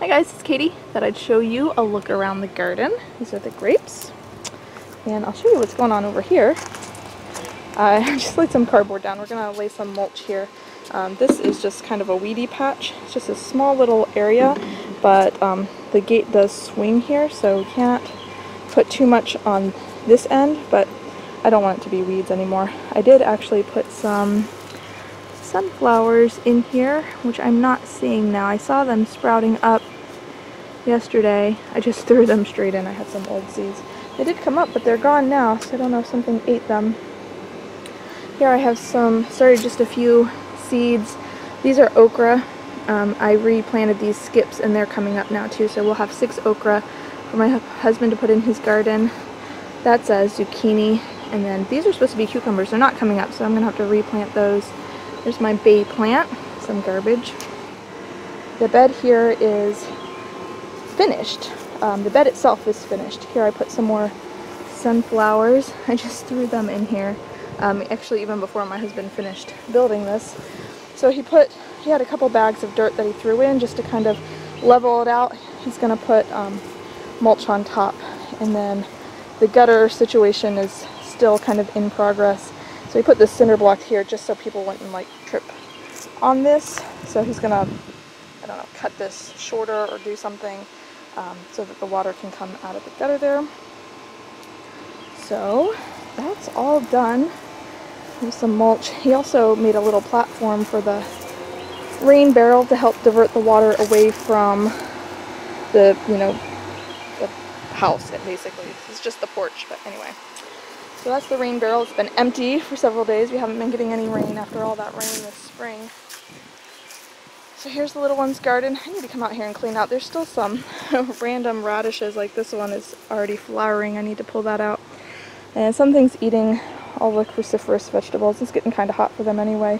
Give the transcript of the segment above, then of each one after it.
Hi guys, it's Katie. Thought I'd show you a look around the garden. These are the grapes. And I'll show you what's going on over here. I just laid some cardboard down. We're going to lay some mulch here. Um, this is just kind of a weedy patch. It's just a small little area, but um, the gate does swing here, so we can't put too much on this end, but I don't want it to be weeds anymore. I did actually put some sunflowers in here, which I'm not seeing now. I saw them sprouting up yesterday. I just threw them straight in. I had some old seeds. They did come up, but they're gone now, so I don't know if something ate them. Here I have some, started just a few seeds. These are okra. Um, I replanted these skips and they're coming up now too, so we'll have six okra for my husband to put in his garden. That's a zucchini, and then these are supposed to be cucumbers. They're not coming up, so I'm going to have to replant those. There's my bay plant, some garbage. The bed here is finished. Um, the bed itself is finished. Here I put some more sunflowers. I just threw them in here. Um, actually, even before my husband finished building this. So he put, he had a couple bags of dirt that he threw in just to kind of level it out. He's going to put um, mulch on top. And then the gutter situation is still kind of in progress. So he put this cinder block here just so people wouldn't like trip on this. So he's gonna, I don't know, cut this shorter or do something um, so that the water can come out of the gutter there. So that's all done. There's some mulch. He also made a little platform for the rain barrel to help divert the water away from the, you know, the house, basically. Is just the porch, but anyway. So that's the rain barrel. It's been empty for several days. We haven't been getting any rain after all that rain this spring. So here's the little one's garden. I need to come out here and clean out. There's still some random radishes like this one is already flowering. I need to pull that out. And something's eating all the cruciferous vegetables. It's getting kind of hot for them anyway.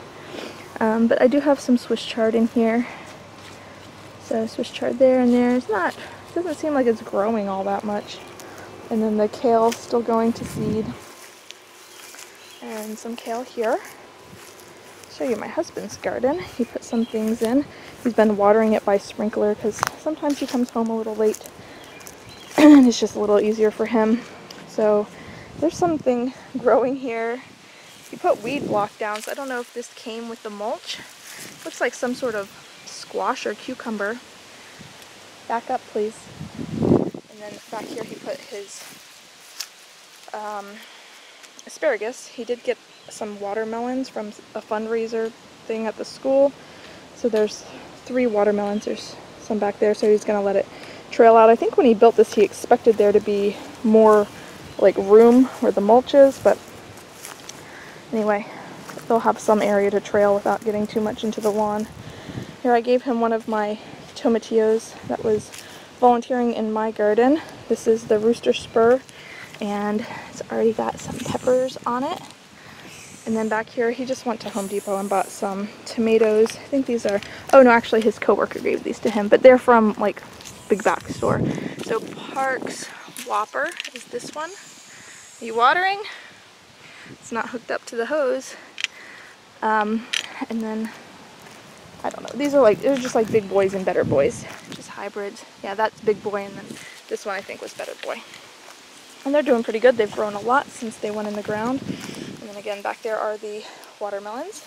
Um, but I do have some Swiss chard in here. So Swiss chard there and there. It's not, it doesn't seem like it's growing all that much. And then the kale still going to seed and some kale here. Show you my husband's garden. He put some things in. He's been watering it by sprinkler because sometimes he comes home a little late and it's just a little easier for him. So there's something growing here. He put weed block down, so I don't know if this came with the mulch. Looks like some sort of squash or cucumber. Back up, please. And then back here he put his um, asparagus. He did get some watermelons from a fundraiser thing at the school. So there's three watermelons. There's some back there, so he's going to let it trail out. I think when he built this, he expected there to be more like room where the mulch is, but anyway, they'll have some area to trail without getting too much into the lawn. Here I gave him one of my tomatillos that was volunteering in my garden. This is the Rooster Spur and it's already got some peppers on it. And then back here, he just went to Home Depot and bought some tomatoes. I think these are, oh no, actually his coworker gave these to him, but they're from like big box store. So Park's Whopper is this one. Are you watering? It's not hooked up to the hose. Um, and then, I don't know, these are like, they're just like big boys and better boys, just hybrids. Yeah, that's big boy, and then this one I think was better boy. And they're doing pretty good. They've grown a lot since they went in the ground. And then again, back there are the watermelons.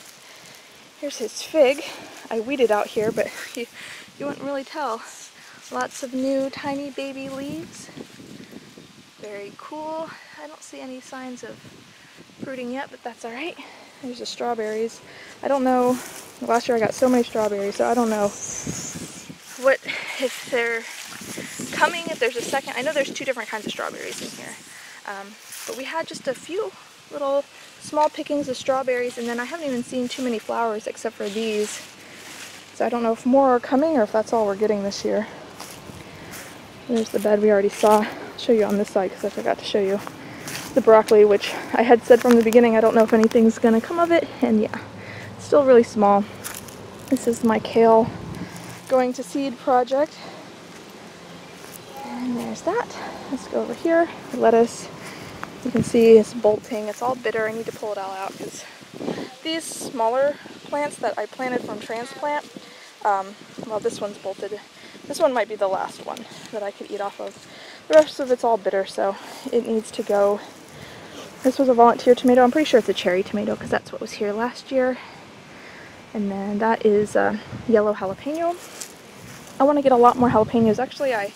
Here's his fig. I weeded out here, but you, you wouldn't really tell. Lots of new tiny baby leaves. Very cool. I don't see any signs of fruiting yet, but that's alright. There's the strawberries. I don't know, last year I got so many strawberries, so I don't know what, if they're coming if there's a second. I know there's two different kinds of strawberries in here. Um, but we had just a few little small pickings of strawberries and then I haven't even seen too many flowers except for these. So I don't know if more are coming or if that's all we're getting this year. There's the bed we already saw. I'll show you on this side because I forgot to show you the broccoli, which I had said from the beginning I don't know if anything's going to come of it. And yeah, still really small. This is my kale going to seed project. There's that. Let's go over here. Lettuce. You can see it's bolting. It's all bitter. I need to pull it all out because these smaller plants that I planted from transplant, um, well this one's bolted This one might be the last one that I could eat off of. The rest of it's all bitter, so it needs to go. This was a volunteer tomato. I'm pretty sure it's a cherry tomato because that's what was here last year. And then that is uh, yellow jalapeno. I want to get a lot more jalapenos. Actually, I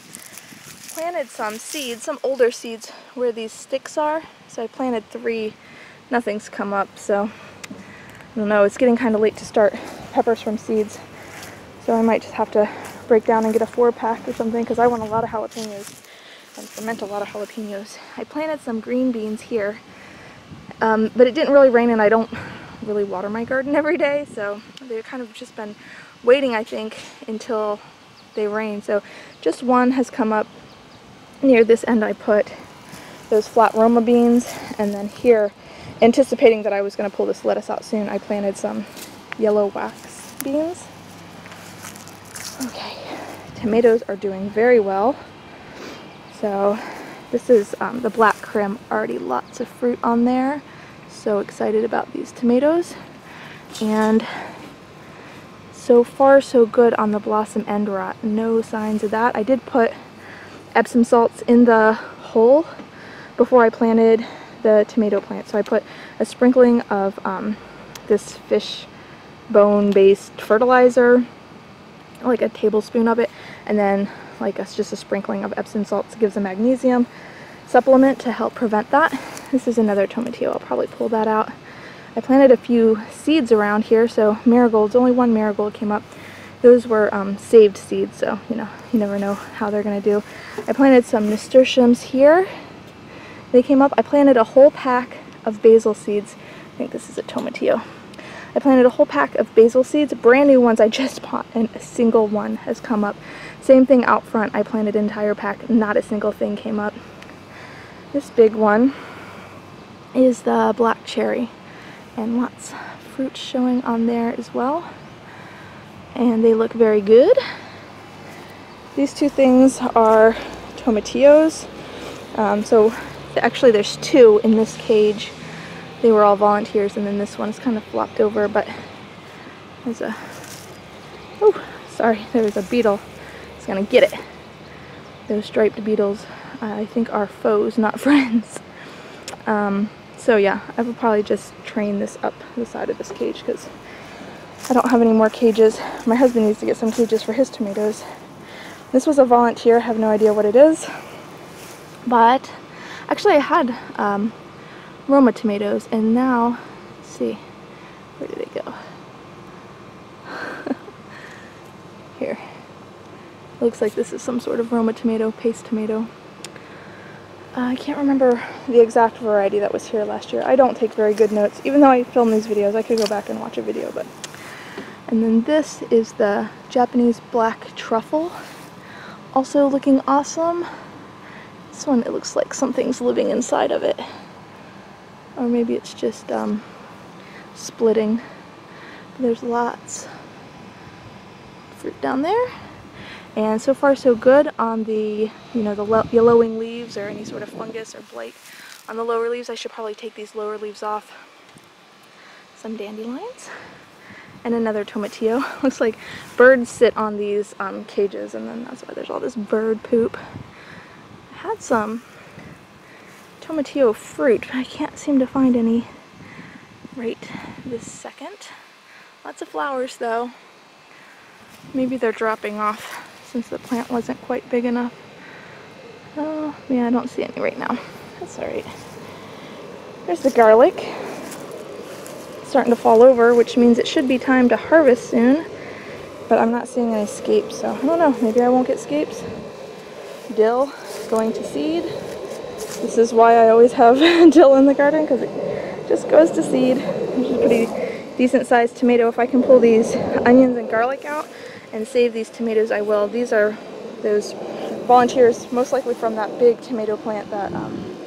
planted some seeds, some older seeds where these sticks are. So I planted three. Nothing's come up, so I don't know. It's getting kind of late to start peppers from seeds. So I might just have to break down and get a four pack or something because I want a lot of jalapenos and ferment a lot of jalapenos. I planted some green beans here, um, but it didn't really rain and I don't really water my garden every day, so they've kind of just been waiting, I think, until they rain. So just one has come up near this end I put those flat Roma beans, and then here, anticipating that I was going to pull this lettuce out soon, I planted some yellow wax beans. Okay, tomatoes are doing very well. So this is um, the black Krim, already lots of fruit on there. So excited about these tomatoes. And so far so good on the blossom end rot. No signs of that. I did put Epsom salts in the hole before I planted the tomato plant. So I put a sprinkling of um, this fish bone based fertilizer like a tablespoon of it and then like us just a sprinkling of Epsom salts gives a magnesium supplement to help prevent that. This is another tomatillo. I'll probably pull that out. I planted a few seeds around here, so marigolds, only one marigold came up. Those were um, saved seeds, so you know, you never know how they're gonna do. I planted some nasturtiums here. They came up. I planted a whole pack of basil seeds. I think this is a tomatillo. I planted a whole pack of basil seeds, brand new ones I just bought, and a single one has come up. Same thing out front, I planted an entire pack, not a single thing came up. This big one is the black cherry, and lots of fruit showing on there as well. And they look very good. These two things are tomatillos. Um, so actually there's two in this cage they were all volunteers and then this one's kind of flopped over but there's a oh sorry there's a beetle it's gonna get it those striped beetles I think are foes not friends um, so yeah I will probably just train this up the side of this cage because I don't have any more cages my husband needs to get some cages for his tomatoes this was a volunteer I have no idea what it is but actually I had um, Roma tomatoes and now, see, where did it go? Here. Looks like this is some sort of Roma tomato, paste tomato. Uh, I can't remember the exact variety that was here last year. I don't take very good notes. Even though I film these videos, I could go back and watch a video, but... And then this is the Japanese black truffle. Also looking awesome. This one, it looks like something's living inside of it or maybe it's just um, splitting. There's lots of fruit down there. And so far so good on the, you know, the yellowing leaves or any sort of fungus or blight on the lower leaves. I should probably take these lower leaves off. Some dandelions. And another tomatillo. Looks like birds sit on these um, cages and then that's why there's all this bird poop. I had some tomatillo fruit, but I can't seem to find any right this second. Lots of flowers though. Maybe they're dropping off since the plant wasn't quite big enough. Oh, yeah, I don't see any right now. That's alright. There's the garlic. Starting to fall over, which means it should be time to harvest soon. But I'm not seeing any scapes, so I don't know. Maybe I won't get scapes. Dill going to seed. This is why I always have dill in the garden because it just goes to seed. It's a pretty decent sized tomato. If I can pull these onions and garlic out and save these tomatoes, I will. These are those volunteers, most likely from that big tomato plant that um,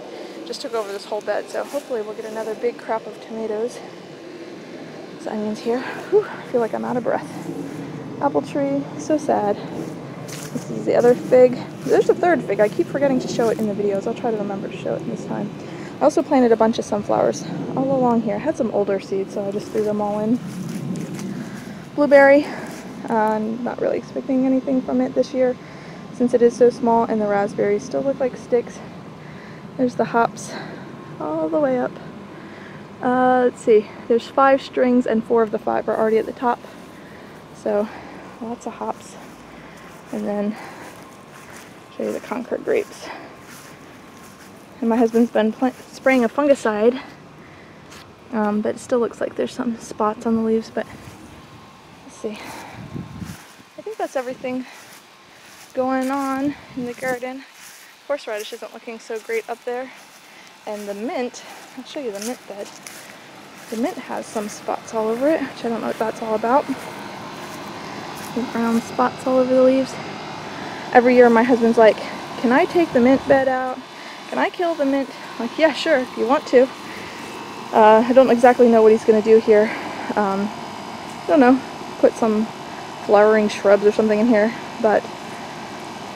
just took over this whole bed. So hopefully we'll get another big crop of tomatoes. These onions here. Whew, I feel like I'm out of breath. Apple tree, so sad. This is the other fig. There's a third fig. I keep forgetting to show it in the videos. I'll try to remember to show it this time. I also planted a bunch of sunflowers all along here. I had some older seeds, so I just threw them all in. Blueberry. Uh, I'm not really expecting anything from it this year since it is so small and the raspberries still look like sticks. There's the hops all the way up. Uh, let's see, there's five strings and four of the five are already at the top. So lots of hops. And then show you the Concord grapes. And my husband's been spraying a fungicide, um, but it still looks like there's some spots on the leaves, but let's see. I think that's everything going on in the garden. Horseradish isn't looking so great up there. And the mint, I'll show you the mint bed. The mint has some spots all over it, which I don't know what that's all about. Some brown spots all over the leaves. Every year my husband's like, can I take the mint bed out? Can I kill the mint? I'm like, yeah, sure, if you want to. Uh, I don't exactly know what he's going to do here. Um, I don't know, put some flowering shrubs or something in here, but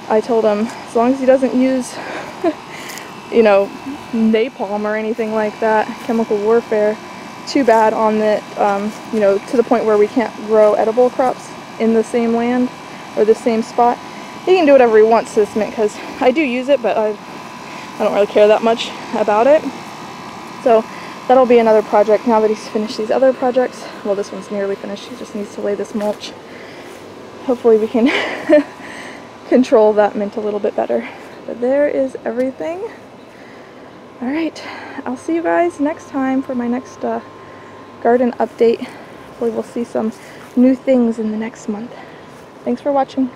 I told him as long as he doesn't use, you know, napalm or anything like that, chemical warfare, too bad on it, um, you know, to the point where we can't grow edible crops in the same land or the same spot. He can do whatever he wants to this mint because I do use it, but I, I don't really care that much about it. So that'll be another project now that he's finished these other projects. Well, this one's nearly finished. He just needs to lay this mulch. Hopefully we can control that mint a little bit better. But there is everything. Alright, I'll see you guys next time for my next uh, garden update. Hopefully we'll see some new things in the next month. Thanks for watching.